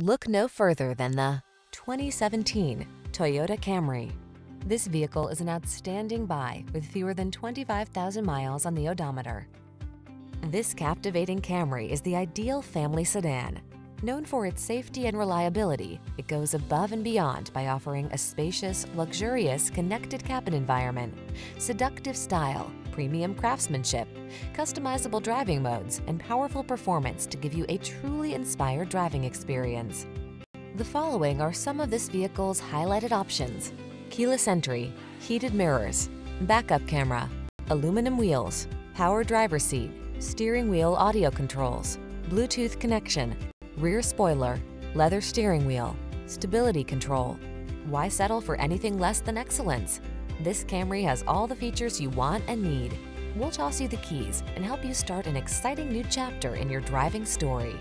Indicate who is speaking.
Speaker 1: Look no further than the 2017 Toyota Camry. This vehicle is an outstanding buy with fewer than 25,000 miles on the odometer. This captivating Camry is the ideal family sedan. Known for its safety and reliability, it goes above and beyond by offering a spacious, luxurious, connected cabin environment, seductive style, premium craftsmanship, customizable driving modes, and powerful performance to give you a truly inspired driving experience. The following are some of this vehicle's highlighted options. Keyless entry, heated mirrors, backup camera, aluminum wheels, power driver seat, steering wheel audio controls, Bluetooth connection, rear spoiler, leather steering wheel, stability control. Why settle for anything less than excellence? This Camry has all the features you want and need. We'll toss you the keys and help you start an exciting new chapter in your driving story.